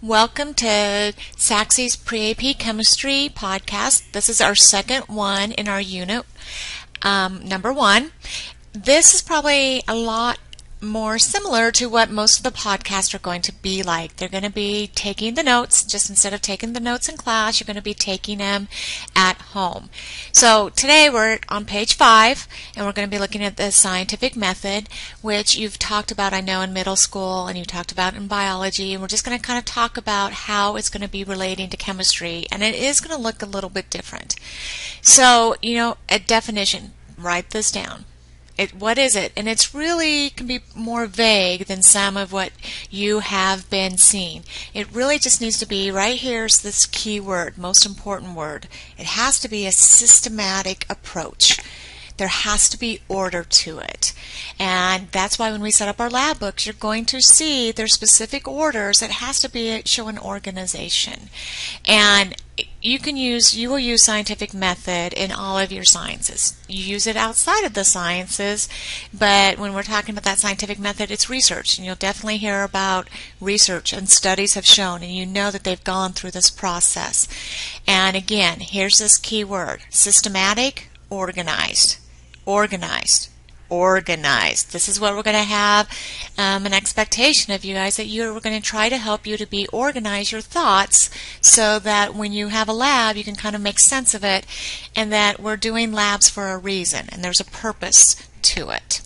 Welcome to Saxy's Pre-AP Chemistry podcast. This is our second one in our unit, um, number one. This is probably a lot more similar to what most of the podcasts are going to be like. They're going to be taking the notes, just instead of taking the notes in class, you're going to be taking them at home. So today we're on page five, and we're going to be looking at the scientific method, which you've talked about, I know, in middle school, and you talked about in biology, and we're just going to kind of talk about how it's going to be relating to chemistry, and it is going to look a little bit different. So, you know, a definition, write this down. It, what is it? And it's really can be more vague than some of what you have been seeing. It really just needs to be right here's this key word, most important word. It has to be a systematic approach. There has to be order to it. And that's why when we set up our lab books, you're going to see there's specific orders. It has to be show an organization. And you can use you will use scientific method in all of your sciences you use it outside of the sciences but when we're talking about that scientific method it's research and you'll definitely hear about research and studies have shown and you know that they've gone through this process and again here's this key word systematic organized organized organized. This is what we're going to have um, an expectation of you guys that you're going to try to help you to be organize your thoughts so that when you have a lab you can kind of make sense of it and that we're doing labs for a reason and there's a purpose to it.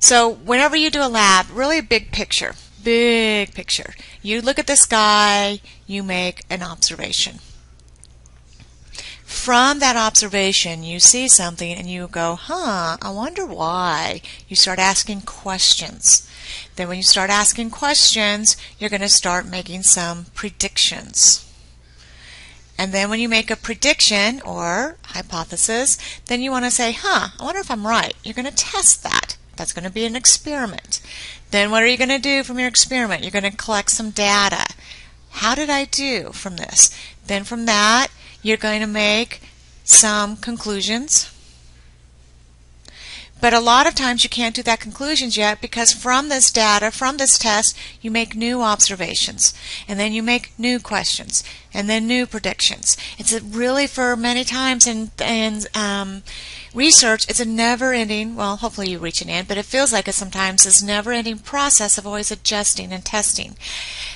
So whenever you do a lab, really big picture, big picture. You look at the sky, you make an observation from that observation, you see something and you go, huh, I wonder why. You start asking questions. Then, when you start asking questions, you're going to start making some predictions. And then, when you make a prediction or hypothesis, then you want to say, huh, I wonder if I'm right. You're going to test that. That's going to be an experiment. Then, what are you going to do from your experiment? You're going to collect some data. How did I do from this? Then, from that, you're going to make some conclusions. But a lot of times you can't do that conclusions yet because from this data, from this test, you make new observations. And then you make new questions. And then new predictions. It's really for many times in, in um, research, it's a never ending, well, hopefully you reach an end, but it feels like it sometimes is never ending process of always adjusting and testing.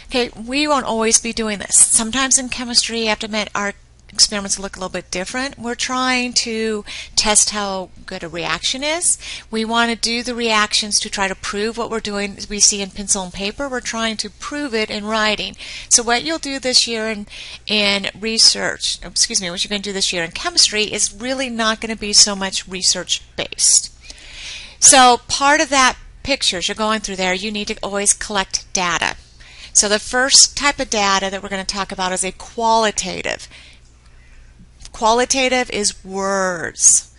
Okay, we won't always be doing this. Sometimes in chemistry, you have to admit, our experiments look a little bit different. We're trying to test how good a reaction is. We want to do the reactions to try to prove what we're doing we see in pencil and paper. We're trying to prove it in writing. So what you'll do this year in, in research, excuse me, what you're going to do this year in chemistry is really not going to be so much research based. So part of that pictures you're going through there, you need to always collect data. So the first type of data that we're going to talk about is a qualitative. Qualitative is words.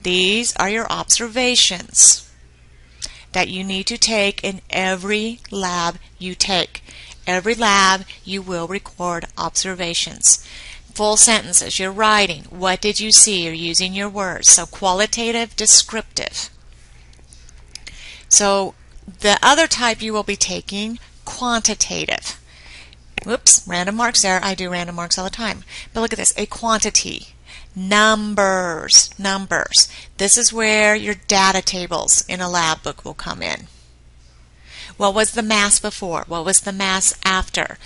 These are your observations that you need to take in every lab you take. Every lab you will record observations. Full sentences, you're writing. What did you see? You're using your words. So qualitative, descriptive. So the other type you will be taking, quantitative. Whoops, random marks there. I do random marks all the time. But look at this, a quantity. Numbers, numbers. This is where your data tables in a lab book will come in. What was the mass before? What was the mass after?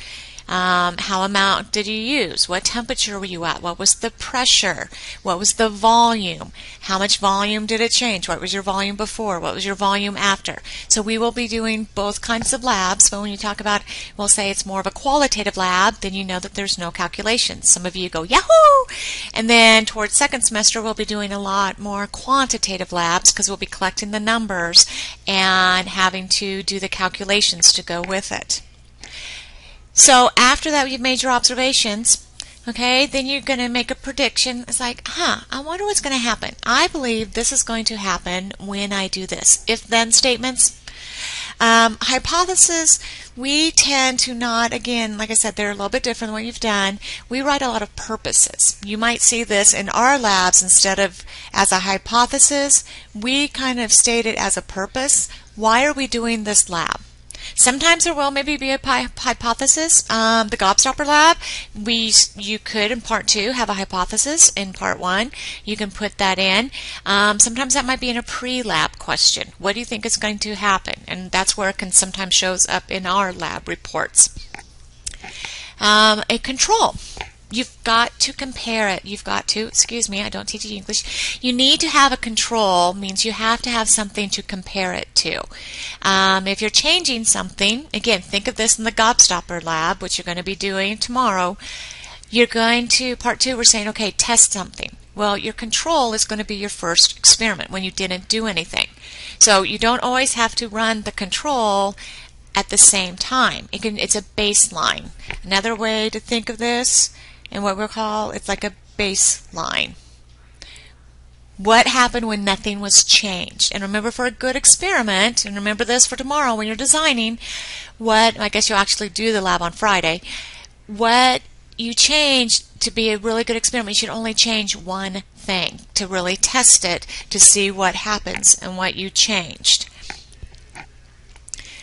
Um, how amount did you use? What temperature were you at? What was the pressure? What was the volume? How much volume did it change? What was your volume before? What was your volume after? So we will be doing both kinds of labs, but when you talk about, we'll say it's more of a qualitative lab, then you know that there's no calculations. Some of you go, Yahoo! And then towards second semester, we'll be doing a lot more quantitative labs because we'll be collecting the numbers and having to do the calculations to go with it. So after that, you've made your observations. Okay, then you're going to make a prediction. It's like, huh, I wonder what's going to happen. I believe this is going to happen when I do this. If then statements. Um, hypothesis, we tend to not, again, like I said, they're a little bit different than what you've done. We write a lot of purposes. You might see this in our labs instead of as a hypothesis, we kind of state it as a purpose. Why are we doing this lab? Sometimes there will maybe be a hypothesis. Um, the Gobstopper Lab, we you could in part two have a hypothesis. In part one, you can put that in. Um, sometimes that might be in a pre-lab question. What do you think is going to happen? And that's where it can sometimes shows up in our lab reports. Um, a control. You've got to compare it. You've got to, excuse me, I don't teach English. You need to have a control, means you have to have something to compare it to. Um, if you're changing something, again, think of this in the Gobstopper lab, which you're going to be doing tomorrow. You're going to, part two, we're saying, okay, test something. Well, your control is going to be your first experiment when you didn't do anything. So you don't always have to run the control at the same time. It can, it's a baseline. Another way to think of this and what we'll call it's like a baseline. What happened when nothing was changed? And remember for a good experiment, and remember this for tomorrow when you're designing, what, I guess you'll actually do the lab on Friday, what you change to be a really good experiment, you should only change one thing to really test it to see what happens and what you changed.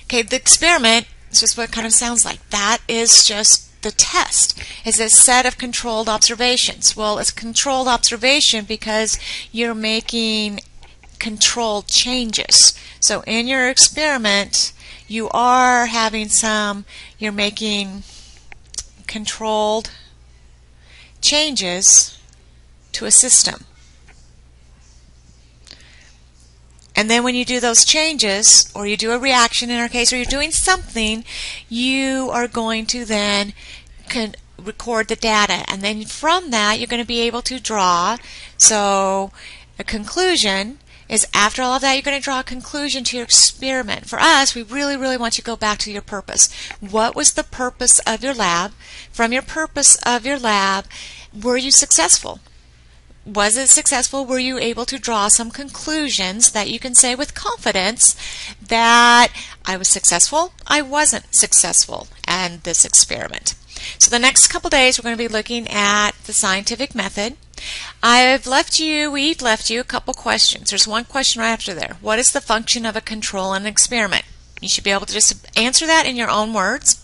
Okay, the experiment is just what it kind of sounds like. That is just the test is a set of controlled observations. Well, it's controlled observation because you're making controlled changes. So in your experiment, you are having some, you're making controlled changes to a system. And then when you do those changes, or you do a reaction in our case, or you're doing something, you are going to then record the data. And then from that, you're going to be able to draw. So a conclusion is after all of that, you're going to draw a conclusion to your experiment. For us, we really, really want you to go back to your purpose. What was the purpose of your lab? From your purpose of your lab, were you successful? Was it successful? Were you able to draw some conclusions that you can say with confidence that I was successful, I wasn't successful in this experiment? So the next couple days we're going to be looking at the scientific method. I've left you, we've left you a couple questions. There's one question right after there. What is the function of a control in an experiment? You should be able to just answer that in your own words.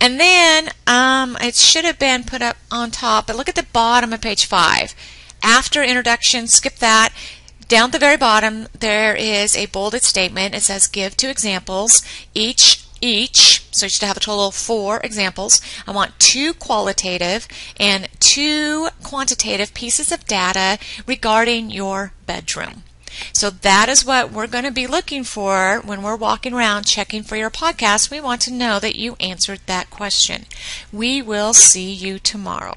And then um, it should have been put up on top, but look at the bottom of page 5 after introduction, skip that. Down at the very bottom, there is a bolded statement. It says give two examples, each each, so you should have a total of four examples. I want two qualitative and two quantitative pieces of data regarding your bedroom. So that is what we're going to be looking for when we're walking around checking for your podcast. We want to know that you answered that question. We will see you tomorrow.